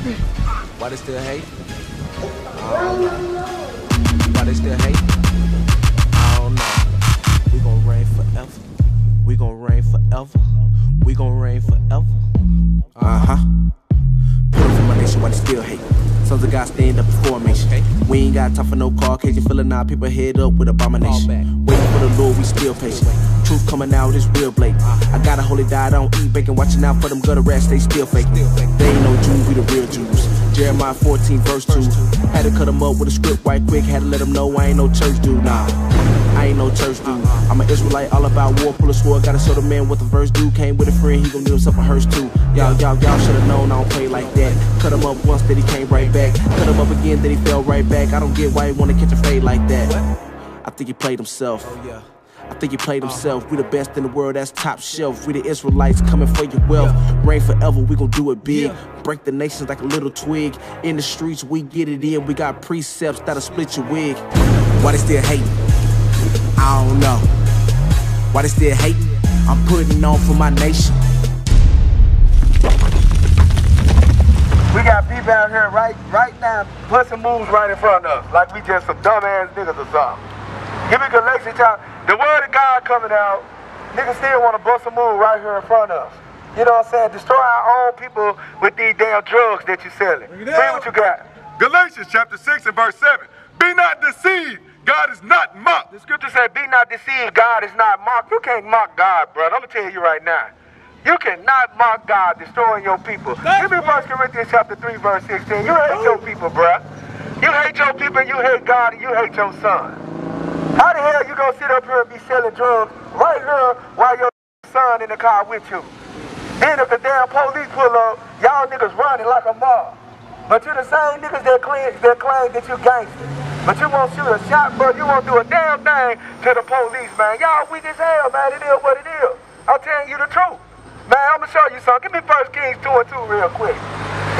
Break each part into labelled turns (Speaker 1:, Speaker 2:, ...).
Speaker 1: Why they still hate? Why they still hate? I don't know. We gon' reign forever. We gon' reign forever. We gon' reign forever. Uh huh. Put for my nation while they still hate. Sons of God stand up for formation. We ain't got time for no Caucasian feeling our people head up with abomination. Waiting for the Lord, we still patient. Truth coming out is real blatant. I got a holy diet, I don't eat bacon. Watching out for them gutter rats, they still faking. They ain't no Jews, we the real Jews. Jeremiah 14, verse 2. Had to cut them up with a script right quick. Had to let them know I ain't no church dude. Nah, I ain't no church dude. I'm an Israelite, all about war. Pull a sword, gotta show the man what the verse do. Came with a friend, he gon' need himself a hearse too. Y'all, y'all, y'all should've known I don't play like that. Cut him up once, then he came right back. Cut him up again, then he fell right back. I don't get why he wanna catch a fade like that. I think he played himself. Oh, I think he played uh-huh. himself. We the best in the world, that's top shelf. We the Israelites coming for your wealth. Reign forever, we gon' do it big. Break the nations like a little twig. In the streets, we get it in. We got precepts that'll split your wig. Why they still hating? I don't know. Why they still hating? I'm putting on for my nation.
Speaker 2: We got people out here right right now busting moves right in front of us, like we just some dumbass niggas or something. Give me Galatians chapter. The word of God coming out. Niggas still want to bust a move right here in front of us. You know what I'm saying? Destroy our own people with these damn drugs that you're selling. See what you got.
Speaker 3: Galatians chapter 6 and verse 7. Be not deceived. God is not mocked.
Speaker 2: The scripture said, be not deceived. God is not mocked. You can't mock God, brother. I'm going to tell you right now. You cannot mock God destroying your people. Give me 1 Corinthians chapter 3, verse 16. You hate your people, bruh. You hate your people, and you hate God, and you hate your son. How the hell you gonna sit up here and be selling drugs right here while your son in the car with you? Then if the damn police pull up, y'all niggas running like a mob. But you the same niggas that claim, that claim that you gangster. But you won't shoot a shot, but you won't do a damn thing to the police, man. Y'all weak as hell, man. It is what it is. I'm telling you the truth. Man, I'm gonna show you something. Give me First Kings 2 and 2 real quick.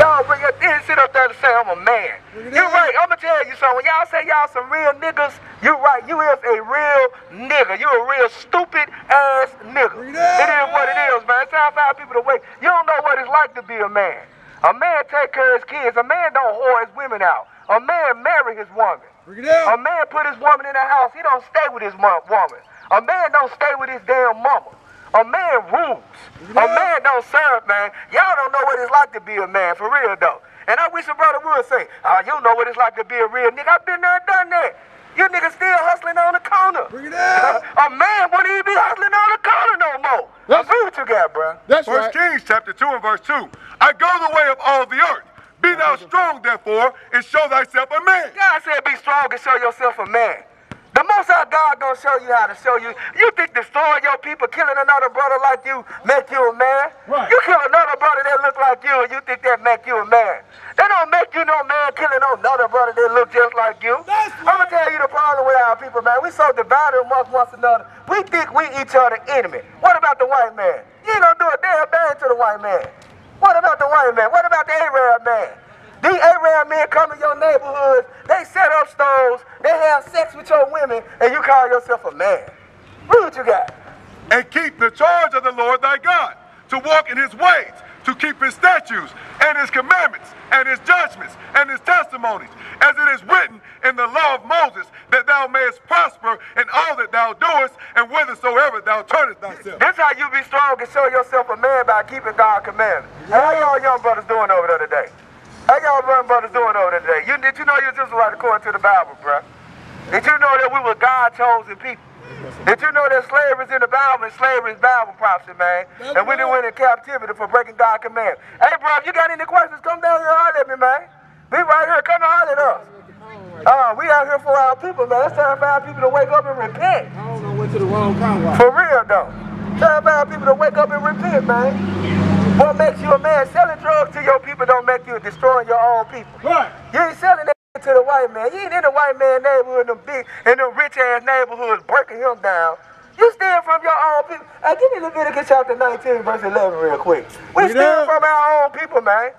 Speaker 2: Y'all bring your then sit up there and say I'm a man. You right, I'm gonna tell you something. When y'all say y'all some real niggas, you right, you is a real nigga. You a real stupid ass nigga. It is what it is, man. It's time for our people to wake. You don't know what it's like to be a man. A man take care of his kids. A man don't whore his women out. A man marry his woman. A man put his woman in the house. He don't stay with his woman. A man don't stay with his damn mama. A man rules. A man don't serve, man. Y'all don't know what it's like to be a man, for real though. And I wish a brother would say, oh, you know what it's like to be a real nigga. I've been there and done that. You niggas still hustling on the corner.
Speaker 4: Bring it out.
Speaker 2: a man wouldn't even be hustling on the corner no more. I see what you got, bro.
Speaker 4: That's
Speaker 3: First
Speaker 4: right.
Speaker 3: Kings chapter 2 and verse 2. I go the way of all the earth. Be thou strong, therefore, and show thyself a man.
Speaker 2: God said be strong and show yourself a man. The most High God gonna show you how to show you. You think destroying your people, killing another brother like you, make you a man?
Speaker 4: Right.
Speaker 2: You kill another brother that look like you, and you think that make you a man? That don't make you no man killing another brother that look just like you.
Speaker 4: That's
Speaker 2: I'm gonna tell you the problem with our people, man. We so divided amongst one another. We think we each other enemy. What about the white man? You ain't gonna do a damn thing to the white man. What about the white man? What about the Arab man? These Arab men come to your neighborhoods, they set up stoves, they have sex with your women, and you call yourself a man. What you got.
Speaker 3: And keep the charge of the Lord thy God, to walk in his ways, to keep his statutes, and his commandments, and his judgments, and his testimonies, as it is written in the law of Moses, that thou mayest prosper in all that thou doest, and whithersoever thou turnest thyself.
Speaker 2: This how you be strong and show yourself a man by keeping God's commandments. How y'all young brothers doing over there today? How y'all young brothers doing over there today? You, did you know you're just right according to the Bible, bruh? Did you know that we were God chosen people? Did you know that slavery is in the Bible and slavery is Bible prophecy, man? and we done went in captivity for breaking God's command. Hey, bro, if you got any questions, come down here and holler at me, man. Be right here. Come and holler at us. Uh, we out here for our people, man. It's time for our people to wake up and repent.
Speaker 4: I don't know went to the wrong convoy.
Speaker 2: For real though. Time for our people to wake up and repent, man. What makes you a man? Selling drugs to your people don't make you destroying your own people.
Speaker 4: Right.
Speaker 2: You ain't selling that to the white man. You ain't in the white man neighborhood, them big and them rich ass neighborhoods breaking him down. You steal from your own people. Hey, give me Leviticus chapter 19, verse 11 real quick. We
Speaker 4: Read
Speaker 2: steal from our own people, man.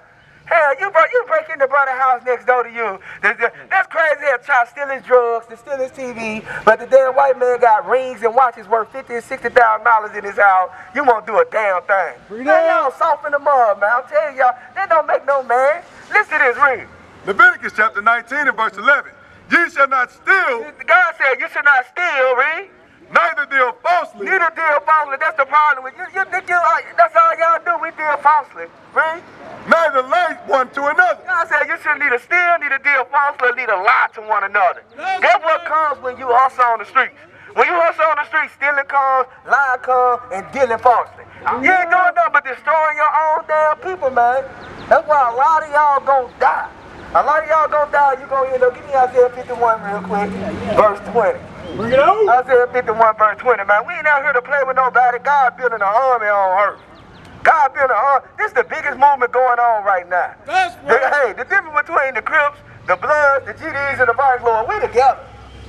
Speaker 2: Hell, you break, you break into brother house next door to you. That's, that's crazy. Hell, try to steal his drugs, to steal his TV, but the damn white man got rings and watches worth fifty and sixty thousand dollars in his house. You won't do a damn thing.
Speaker 4: It
Speaker 2: Man, y'all soft in the mud, man. I'm telling y'all, that don't make no man. Listen to this ring.
Speaker 3: Leviticus chapter 19 and verse 11. Ye shall not steal,
Speaker 2: God said you should not steal, read.
Speaker 3: neither deal falsely,
Speaker 2: Neither deal falsely. That's the problem with you. You think you, that's all y'all do. We deal falsely, right?
Speaker 3: neither lie one to another.
Speaker 2: God said you shouldn't need to steal, need to deal falsely, need to lie to one another. That's what comes when you hustle on the streets. When you hustle on the streets, stealing comes, lying comes, and dealing falsely. You ain't doing nothing but destroying your own damn people, man. That's why a lot of y'all gonna die. A lot of y'all gonna die. You gonna end up. Give me Isaiah 51 real quick, verse 20.
Speaker 4: Bring it on.
Speaker 2: Isaiah 51 verse 20, man. We ain't out here to play with nobody. God building an army on earth. God building an army. This is the biggest movement going on right now.
Speaker 4: That's
Speaker 2: The-
Speaker 4: right.
Speaker 2: hey, the difference between the Crips, the Bloods, the GDs, and the Vice Lord, we together.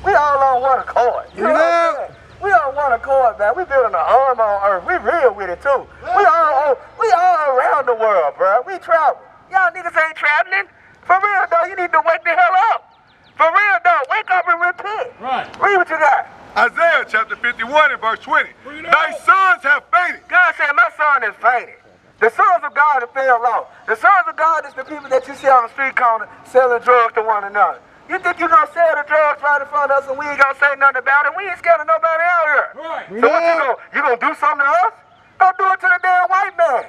Speaker 2: We all on one accord. You know what I'm saying? We on one accord, man. We building an army on earth. We real with it too. We all we all around the world, bro. We travel. Y'all niggas ain't traveling. For real though, you need to wake the hell up. For real though, wake up and repent.
Speaker 4: Right.
Speaker 2: Read what you got.
Speaker 3: Isaiah chapter 51 and verse 20.
Speaker 4: Bring it
Speaker 3: Thy sons have fainted.
Speaker 2: God said, My son is fainted. The sons of God have fell off. The sons of God is the people that you see on the street corner selling drugs to one another. You think you're gonna sell the drugs right in front of us and we ain't gonna say nothing about it? We ain't scared of nobody out here.
Speaker 4: Right.
Speaker 2: So what you gonna you gonna do something to us? Don't do it to the damn white man.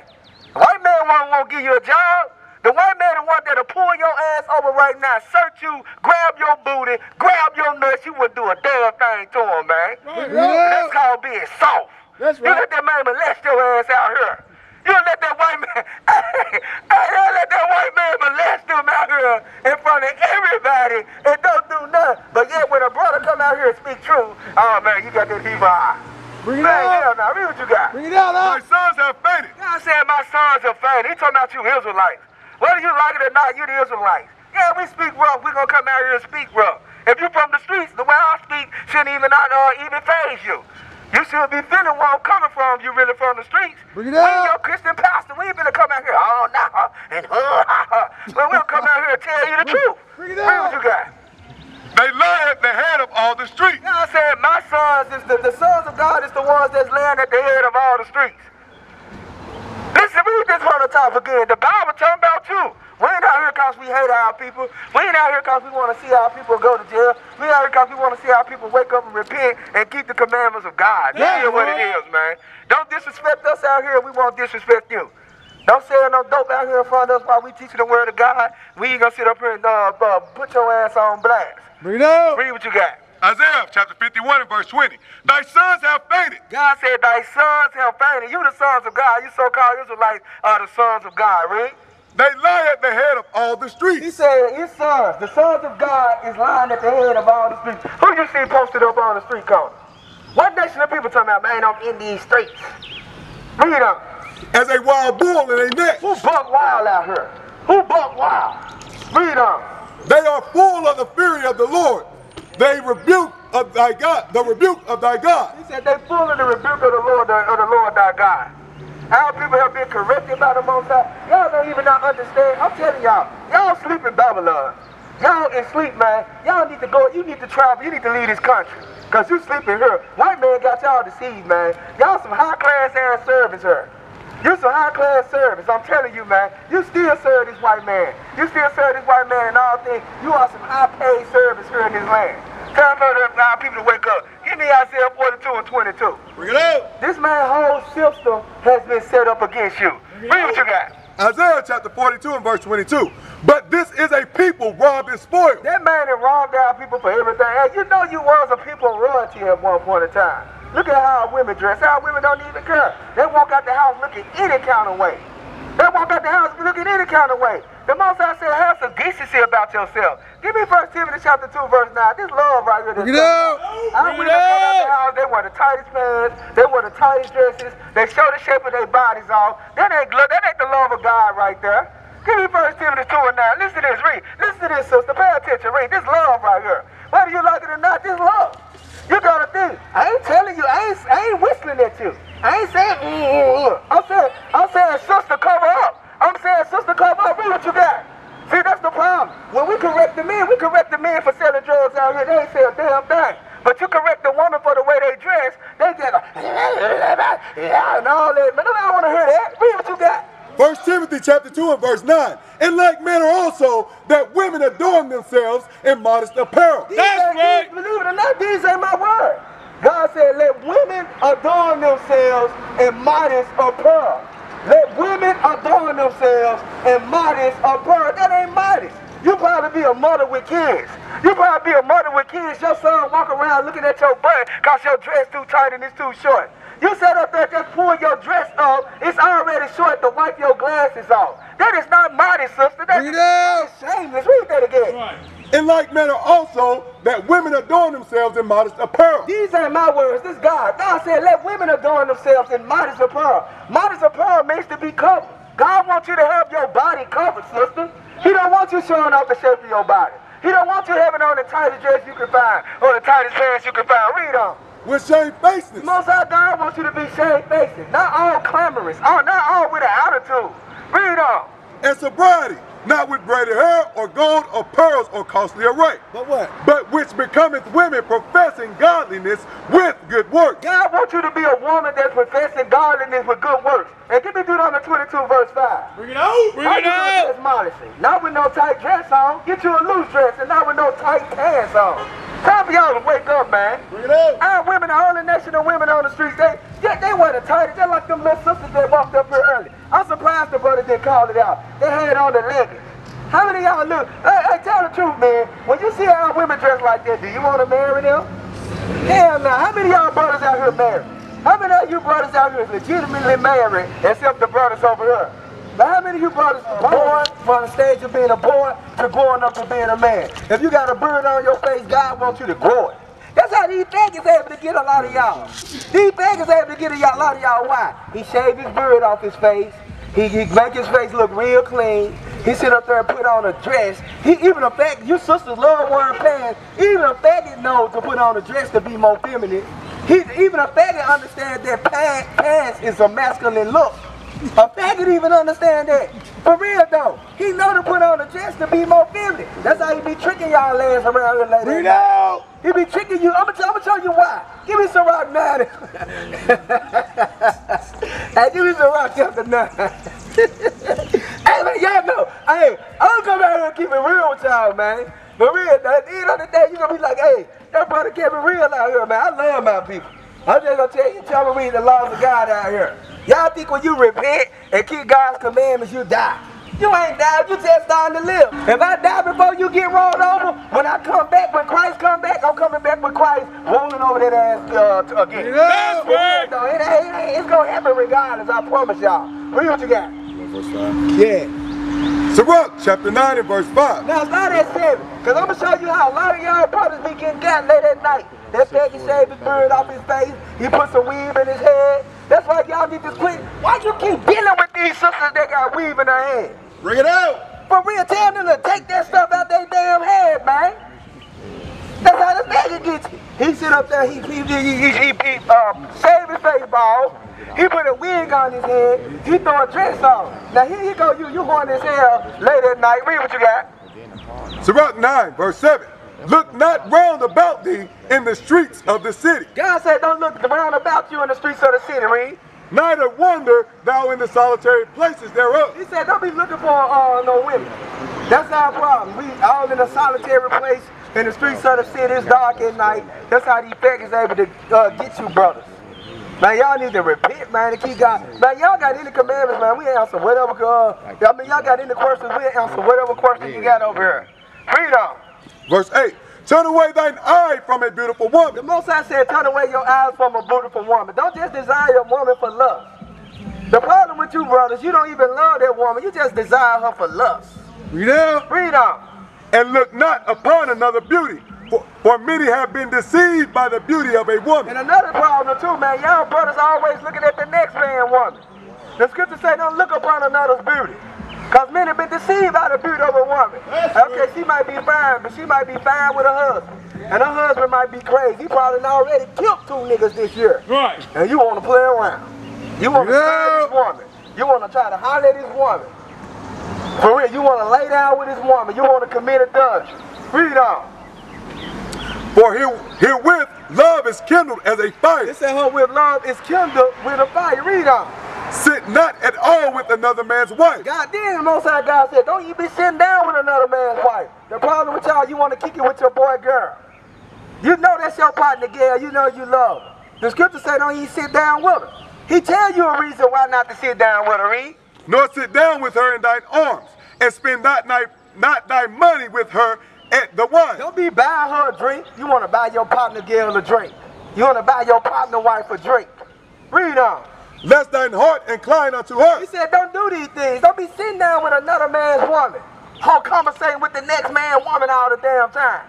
Speaker 2: The white man won't, won't give you a job. The white man the one that'll pull your ass over right now, search you, grab your booty, grab your nuts. You wouldn't do a damn thing to him, man.
Speaker 4: Right.
Speaker 2: That's called being soft.
Speaker 4: That's right.
Speaker 2: You
Speaker 4: right.
Speaker 2: let that man molest your ass out here. You let that white man, hey, you let that white man molest him out here in front of everybody and don't do nothing. But yet when a brother come out here and speak truth, oh man, you got that evil eye.
Speaker 4: Bring it
Speaker 2: Man,
Speaker 4: on.
Speaker 2: hell no, read what you got.
Speaker 4: Bring it out,
Speaker 3: Thy
Speaker 4: huh?
Speaker 3: sons have fainted.
Speaker 2: God said my sons are fainted. He talking about you Israelites. Whether you like it or not, you the Israelites. Yeah, we speak rough. we going to come out here and speak rough. If you're from the streets, the way I speak shouldn't even not uh, even phase you. You should be feeling where I'm coming from. You really from the streets.
Speaker 4: Bring it
Speaker 2: we ain't your Christian pastor. We ain't gonna come out here, oh, nah, and uh, ha, ha. But we'll come out here and tell you the truth.
Speaker 4: Bring it
Speaker 2: Read
Speaker 4: out.
Speaker 2: what you got.
Speaker 3: They lie at the head of all the streets.
Speaker 2: God said, my sons is the, the sons of God is the ones that's laying at the head of all the streets. Listen, read this from the top again. The Bible talking about you. We ain't out here because we hate our people. We ain't out here because we want to see our people go to jail. We out here because we want to see our people wake up and repent and keep the commandments of God. That
Speaker 4: Yeah,
Speaker 2: is what it is, man. Don't disrespect us out here. We won't disrespect you. Don't sell no dope out here in front of us while we teaching the word of God. We ain't gonna sit up here and uh, uh, put your ass on blast.
Speaker 4: Bring up. on.
Speaker 2: Read what you got.
Speaker 3: Isaiah chapter 51 and verse 20. Thy sons have fainted.
Speaker 2: God said, Thy sons have fainted. You the sons of God. You so-called Israelites are the sons of God, right?
Speaker 3: They lie at the head of all the streets.
Speaker 2: He said, His sons, the sons of God, is lying at the head of all the streets. Who you see posted up on the street corner? What nation of people talking about, man, I'm in these streets? Read them.
Speaker 3: As a wild bull in a net.
Speaker 2: Who buck wild out here? Who buck wild? Read them.
Speaker 3: They are full of the fury of the Lord. They rebuke of thy God, the rebuke of thy God.
Speaker 2: He said they full of the rebuke of the Lord, of the Lord thy God. Our people have been corrected by the Most High. Y'all don't even not understand. I'm telling y'all, y'all sleep in Babylon. Y'all in sleep, man. Y'all need to go. You need to travel. You need to leave this country. Cause you sleeping here. White man got y'all deceived, man. Y'all some high class ass service here. You some high class service. I'm telling you, man. You still serve this white man. You still serve this white man in all things. You are some high paid service here in this land. For the our people to wake up. Isaiah 42 and 22.
Speaker 3: Bring it out.
Speaker 2: This man's whole system has been set up against you. Read what you got.
Speaker 3: Isaiah chapter 42 and verse 22. But this is a people robbed and spoiled.
Speaker 2: That man that robbed our people for everything. Hey, you know you was a people of royalty at one point in time. Look at how women dress. How women don't even care. They walk out the house looking any kind of way. They walk out the house looking any kind of way. The most I said, have some decency about yourself. Give me First Timothy chapter 2, verse 9. This love right here.
Speaker 4: It out.
Speaker 2: Our
Speaker 4: Bring
Speaker 2: women
Speaker 4: it
Speaker 2: come out the house, they wear the tightest pants, they wear the tightest dresses, they show the shape of their bodies off. That ain't, that ain't the love of God right there. Give me First Timothy 2 and 9. Listen to this, read. Listen to this, sister. Pay attention, read. This love right here. Whether you like it or not, this love. You gotta think. I ain't telling you, I ain't, I ain't whistling at you. I ain't saying, mm, mm, mm. I'm saying, I'm saying, sister, cover up. I'm saying, sister, cover up. Read what you got. See, that's the problem. When we correct the men. We correct the men for selling drugs out here. They ain't sell a damn thing. But you correct the woman for the way they dress, they get a and all that. Man, I don't want to hear that. Read what you got.
Speaker 3: First Timothy chapter 2 and verse 9. In like manner also that women adorn themselves in modest apparel.
Speaker 2: These ain't- these- Believe it or not, these ain't my word. God said, let women adorn themselves in modest apparel. Let women adorn themselves in modest apparel. That ain't modest. You probably be a mother with kids. You probably be a mother with kids. Your son walk around looking at your butt because your dress too tight and it's too short. You sit up there just pull your dress up. It's already short to wipe your glasses off. That is not modest, sister. That is, that is shameless. Read that again.
Speaker 3: In like manner also that women adorn themselves in modest apparel.
Speaker 2: These ain't my words. This God. God said, let women adorn themselves in modest apparel. Modest apparel means to be covered. God wants you to have your body covered, sister. He don't want you showing off the shape of your body. He don't want you having on the tightest dress you can find or the tightest pants you can find. Read on.
Speaker 3: With shamefacedness.
Speaker 2: Most High God wants you to be shamefaced, not all clamorous, oh, not all with an attitude. Read on.
Speaker 3: and sobriety, not with braided hair or gold or pearls or costly array,
Speaker 2: But what?
Speaker 3: but which becometh women professing godliness with good works.
Speaker 2: God wants you to be a woman that's professing godliness with good works. And give me Deuteronomy 22 verse 5.
Speaker 4: Bring it out. Bring
Speaker 2: How
Speaker 4: it
Speaker 2: you gonna
Speaker 4: out.
Speaker 2: dress modestly? Not with no tight dress on. Get you a loose dress and not with no tight pants on. Time for y'all to wake up, man.
Speaker 3: Bring it out.
Speaker 2: Our women, the only nation of women on the streets, they, they, they wear the tightest. They're like them little sisters that walked up here early. I'm surprised the brother didn't call it out. They had on the leggings. How many y'all look? Hey, hey, tell the truth, man. When you see our women dress like that, do you want to marry them? Hell no. How many y'all brothers out here married? How many of you brothers out here is legitimately married, except the brothers over here? But how many of you brothers are born from the stage of being a boy to growing up to being a man? If you got a beard on your face, God wants you to grow it. That's how these faggots able to get a lot of y'all. These faggots able to get a lot of y'all. Why? He shaved his beard off his face. He, he make his face look real clean. He sit up there and put on a dress. He even a faggot, your sisters love wearing pants. Even a faggot knows to put on a dress to be more feminine. He, even a faggot understands that pants, pants is a masculine look. A faggot even understand that. For real though. He know to put on a dress to be more feminine. That's how he be tricking y'all ass around here later.
Speaker 3: It out.
Speaker 2: He be tricking you. I'm gonna, I'm gonna show you why. Give me Sirach nine. hey, give me Sirach chapter nine. hey man, y'all know. Hey, I'm come out here and keep it real with y'all, man. For real, at the end of the day, you're gonna be like, hey, brother kept it real out here, man. I love my people. I'm just gonna tell you, tell me read the laws of God out here. Y'all think when you repent and keep God's commandments, you die. You ain't died, you just starting to live. If I die before you get rolled over, when I come back, when Christ come back, I'm coming back with Christ rolling over that ass uh, to- again.
Speaker 4: That's right.
Speaker 2: though, it, ain't- it ain't- it's gonna happen regardless, I promise y'all. Read what you got. Yeah.
Speaker 3: Sirach chapter 9 and verse 5.
Speaker 2: Now start at seven, cause I'm gonna show you how a lot of y'all probably be getting got late at night. That faggot shaved his beard off his face. He put some weave in his head. That's why y'all need to quit. Why you keep dealing with these sisters that got weave in their head?
Speaker 3: Bring it out.
Speaker 2: For real, tell them to take that stuff out their damn head, man. That's how the faggot gets you. He sit up there, he he he he, he, he um, shave his face bald. He put a wig on his head. He throw a dress on. Now here you go, you you going as hell late at night. Read what you got.
Speaker 3: Sirach 9 verse 7. Look not round about thee in the streets of the city,
Speaker 2: God said, don't look around about you in the streets of the city, read.
Speaker 3: neither wander thou in the solitary places thereof.
Speaker 2: He said, don't be looking for uh, no women. That's our problem. We all in a solitary place in the streets of the city. It's dark at night. That's how these faggots able to uh, get you, brothers. Man, y'all need to repent, man, and keep God. Man, y'all got any commandments, man? We answer whatever. Uh, I mean, y'all got any questions? We answer whatever question you got over here. Read on.
Speaker 3: Verse 8. Turn away thine eye from a beautiful woman.
Speaker 2: The Most I said, turn away your eyes from a beautiful woman. Don't just desire a woman for lust. The problem with you, brothers, you don't even love that woman. You just desire her for lust.
Speaker 3: Read out.
Speaker 2: Read on.
Speaker 3: And look not upon another beauty. For, for many have been deceived by the beauty of a woman.
Speaker 2: And another problem too, man, y'all brothers always looking at the next man woman. The scripture say don't look upon another's beauty. Because men have been deceived by the beauty of a woman. Okay, she might be fine, but she might be fine with her husband. And her husband might be crazy. He probably already killed two niggas this year.
Speaker 4: Right.
Speaker 2: And you want to play around. You want to
Speaker 3: Yeah.
Speaker 2: yeah. this woman. You want to try to holler at this woman. For real, you want to lay down with this woman. You want to commit adultery. Read on.
Speaker 3: For here, herewith love is kindled as a fire.
Speaker 2: It said her with love is kindled with a fire. Read on.
Speaker 3: Sit not at all with another man's wife.
Speaker 2: God damn, the Most High God said, don't you be sitting down with another man's wife. The problem with y'all, you want to kick it with your boy girl. You know that's your partner, girl. You know you love her. The scripture say don't you sit down with her. He tell you a reason why not to sit down with her, read.
Speaker 3: Nor sit down with her in thine arms, and spend not thy, not thy money with her at the wine.
Speaker 2: Don't be buying her a drink. You want to buy your partner girl a drink. You want to buy your partner wife a drink. Read on.
Speaker 3: Lest thine heart incline unto her.
Speaker 2: He said, don't do these things. Don't be sitting down with another man's woman. Or conversating with the next man's woman all the damn time.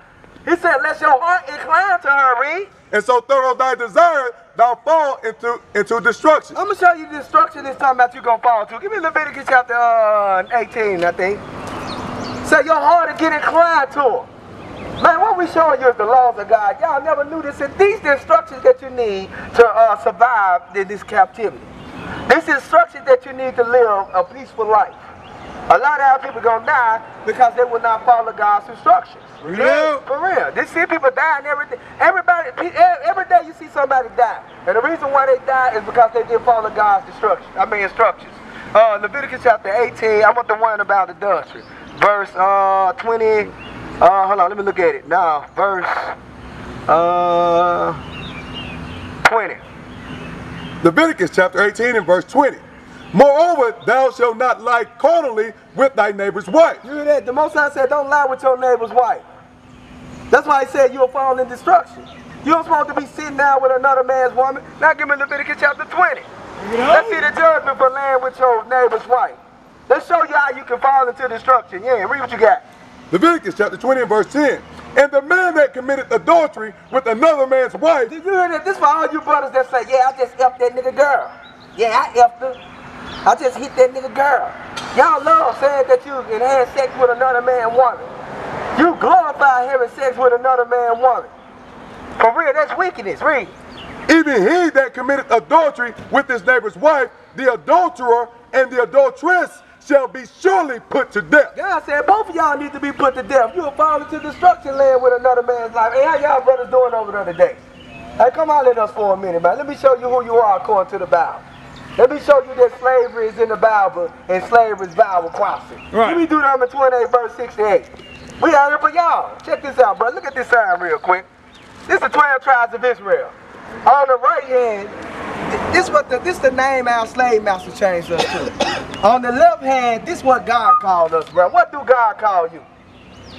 Speaker 2: He said, let your heart incline to her, read.
Speaker 3: And so thorough thy desire, thou fall into, into destruction.
Speaker 2: I'm going to show you the destruction this time that you're going to fall to. Give me Leviticus chapter uh, 18, I think. Say your heart is getting inclined to her. Man, what we showing you is the laws of God. Y'all never knew this. And these the instructions that you need to uh, survive in this captivity. This instructions that you need to live a peaceful life. A lot of our people gonna die because they will not follow God's instructions.
Speaker 3: Yeah.
Speaker 2: For real. They see people dying every day. Everybody, every day you see somebody die. And the reason why they die is because they didn't follow God's instructions. I mean instructions. Uh, Leviticus chapter 18, I want the one about adultery. Verse uh, 20, uh, hold on, let me look at it. Now, verse uh, 20.
Speaker 3: Leviticus chapter 18 and verse 20. Moreover, thou shalt not lie carnally with thy neighbor's wife.
Speaker 2: You hear that? The Most High said, don't lie with your neighbor's wife. That's why he said you'll fall in destruction. You're supposed to be sitting down with another man's woman. Now give me Leviticus chapter 20. Let's see the judgment for laying with your neighbor's wife. Let's show you how you can fall into destruction. Yeah, read what you got.
Speaker 3: Leviticus chapter 20 and verse 10. And the man that committed adultery with another man's wife,
Speaker 2: Did you hear that? This for all you brothers that say, yeah, I just effed that nigga girl. Yeah, I effed her. I just hit that nigga girl. Y'all love saying that you can have sex with another man woman. You glorify having sex with another man woman. For real, that's wickedness. Read.
Speaker 3: even he that committed adultery with his neighbor's wife, the adulterer and the adulteress shall be surely put to death.
Speaker 2: God said both of y'all need to be put to death. You'll fall into destruction land with another man's life. Hey, how y'all brothers doing over there today? Hey, come on let us for a minute, man. Let me show you who you are according to the Bible. Let me show you that slavery is in the Bible and slavery is Bible crossing.
Speaker 4: Right.
Speaker 2: Let me do Deuteronomy 28, verse 68. We out here for y'all. Check this out, bro. Look at this sign real quick. This is the 12 tribes of Israel. On the right hand, this what the this the name our slave master changed us to. On the left hand, this what God called us, bro. What do God call you?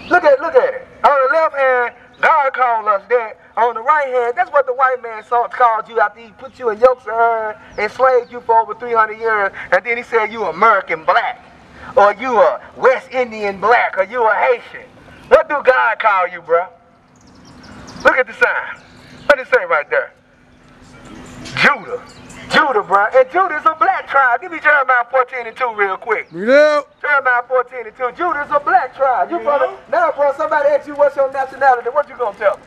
Speaker 2: Look at look at it. On the left hand, God called us that. On the right hand, that's what the white man saw, called you after he put you in yokes of iron, enslaved you for over 300 years, and then he said you American black, or you a West Indian black, or you a Haitian. What do God call you, bro? Look at the sign. What does it say right there? Judah. Judah, bro. And Judah is a black tribe. Give me Jeremiah 14 and 2 real quick.
Speaker 3: Read out.
Speaker 2: Jeremiah 14 and 2. Judah's a black tribe. You from the, now, bro, somebody asks you what's your nationality, what you gonna tell them?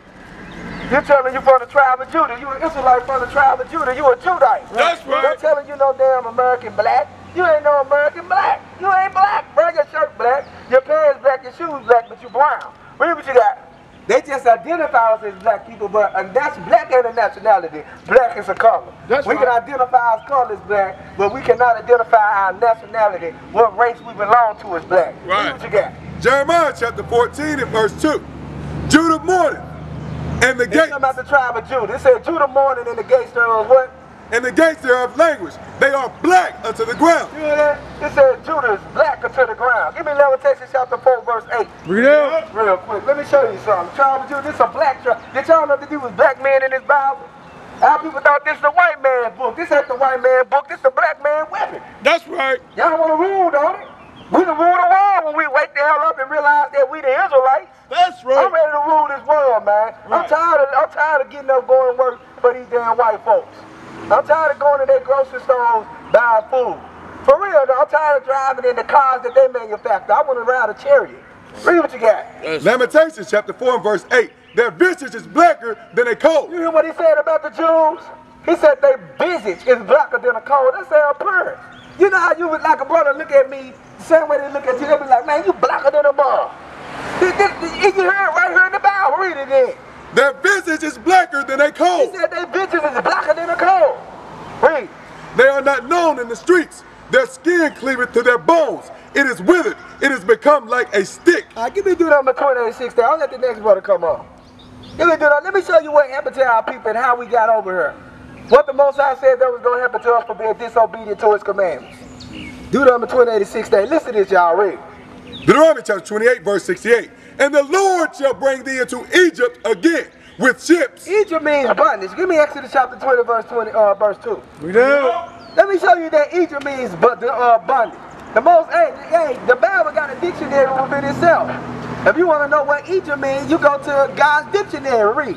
Speaker 2: You're telling you from the tribe of Judah. You an Israelite from the tribe of Judah. You a Judite.
Speaker 4: That's right.
Speaker 2: You're telling you no damn American black. You ain't no American black. You ain't black, bro. Your shirt black, your pants black, your shoes black, but you brown. Read what you got. They just identify us as black people, but and that's black ain't a nationality. Black is a color.
Speaker 4: That's
Speaker 2: we
Speaker 4: right.
Speaker 2: can identify our color as black, but we cannot identify our nationality, what race we belong to as black.
Speaker 4: Right.
Speaker 2: Read what you got.
Speaker 3: Jeremiah chapter 14 and verse 2. Judah mourned, and the
Speaker 2: It's
Speaker 3: gates
Speaker 2: talking about the tribe of Judah. It said Judah mourning in the gates thereof what?
Speaker 3: and the gates thereof language. They are black unto the ground.
Speaker 2: You hear that? It said Judah is black unto the ground. Give me Lamentations chapter 4, verse 8.
Speaker 4: Read out.
Speaker 2: Real quick. Let me show you something. Tribe of Judah, this is a black tribe. Did y'all know that there was black men in this Bible? Our people thought this is the white man's book. This ain't the white man's book. This is the black man's weapon.
Speaker 4: That's right.
Speaker 2: Y'all want to rule, don't it? We can rule the world when we wake the hell up and realize that we the Israelites.
Speaker 4: That's right.
Speaker 2: I'm ready to rule this world, man. I'm tired of I'm tired of getting up going to work for these damn white folks. I'm tired of going to their grocery stores buying food. For real, though, I'm tired of driving in the cars that they manufacture. I want to ride a chariot. Read what you got.
Speaker 3: Lamentations chapter 4 and verse 8. Their visage is blacker than a coal.
Speaker 2: You hear what he said about the Jews? He said their visage is blacker than a coal. That's their appearance. You know how you would like a brother look at me the same way they look at you, they'll be like, man, you blacker than a mug. This, this, this, you hear it right here in the Bible. Read it then.
Speaker 3: Their visage is blacker than a
Speaker 2: He
Speaker 3: coal.
Speaker 2: said they bitches is blacker than a coal. Read.
Speaker 3: They are not known in the streets. Their skin cleaveth to their bones. It is withered. It has become like a stick.
Speaker 2: All right, give me Deuteronomy 28 there. I'll let the next brother come on. Give me Deuteronomy. Let me show you what happened to our people and how we got over here. What the Most High said that was going to happen to us for being disobedient to his commandments. Deuteronomy 28 there. Listen to this, y'all. Read.
Speaker 3: Deuteronomy chapter 28, verse 68. And the Lord shall bring thee into Egypt again with ships.
Speaker 2: Egypt means bondage. Give me Exodus chapter 20, verse 20, uh, verse 2.
Speaker 4: We do.
Speaker 2: Let me show you that Egypt means but uh, bondage. The most, hey, hey, the Bible got a dictionary within itself. If you want to know what Egypt means, you go to God's dictionary. Read.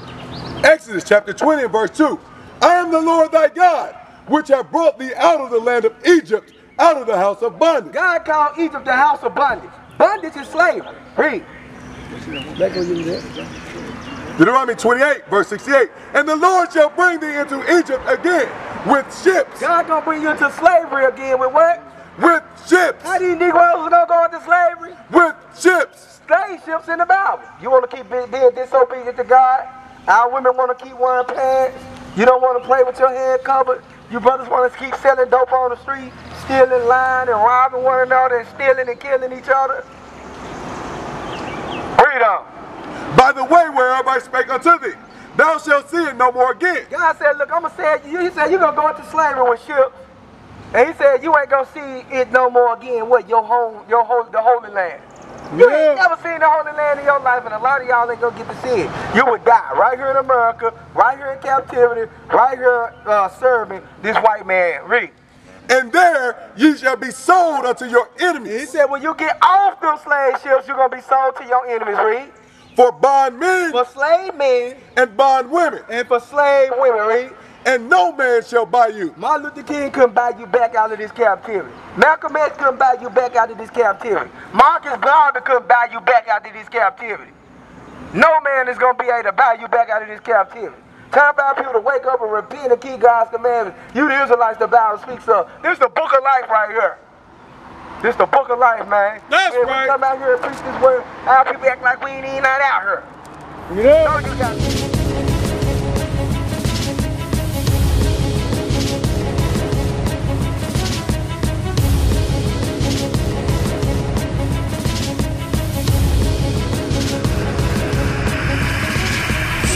Speaker 3: Exodus chapter 20 verse 2. I am the Lord thy God, which have brought thee out of the land of Egypt, out of the house of bondage.
Speaker 2: God called Egypt the house of bondage. Bondage is slavery. Read. Back on you there.
Speaker 3: Deuteronomy 28, verse 68. And the Lord shall bring thee into Egypt again with ships.
Speaker 2: God gonna bring you into slavery again with what?
Speaker 3: With ships.
Speaker 2: How these Negroes gonna go into slavery?
Speaker 3: With ships.
Speaker 2: Slave ships in the Bible. You want to keep being, disobedient to God? Our women want to keep wearing pants. You don't want to play with your head covered. You brothers want to keep selling dope on the street, stealing, lying, and robbing one another, and stealing and killing each other. Read on.
Speaker 3: By the way whereof I spake unto thee, thou shalt see it no more again.
Speaker 2: God said, look, I'm going to say, you. he said, you're going to go into slavery with ships. And he said, you ain't going to see it no more again. What? Your home, your whole, the Holy Land. You ain't
Speaker 4: Yeah.
Speaker 2: never seen the Holy Land in your life, and a lot of y'all ain't gonna get to see it. You would die right here in America, right here in captivity, right here uh, serving this white man. Read.
Speaker 3: And there ye shall be sold unto your enemies.
Speaker 2: He said, when you get off them slave ships, you're gonna be sold to your enemies. Read.
Speaker 3: for bondmen
Speaker 2: For slave men
Speaker 3: and bondwomen,
Speaker 2: and for slave women. Read.
Speaker 3: And no man shall buy you.
Speaker 2: Martin Luther King couldn't buy you back out of this captivity. Malcolm X couldn't buy you back out of this captivity. Marcus Garvey couldn't buy you back out of this captivity. No man is going to be able to buy you back out of this captivity. Time for our people to wake up and repent and keep God's commandments. You the Israelites the Bible speaks of. This is the book of life right here. This is the book of life, man.
Speaker 4: That's
Speaker 2: When
Speaker 4: right.
Speaker 2: We come out here and preach this word. Our people act like we ain't even not out here.
Speaker 4: We
Speaker 2: No,
Speaker 4: do.
Speaker 2: you got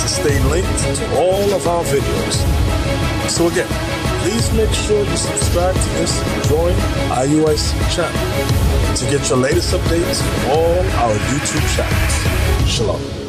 Speaker 5: to stay linked to all of our videos. So again, please make sure you subscribe to this and join IUIC channel to get your latest updates from all our YouTube channels. Shalom.